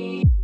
me.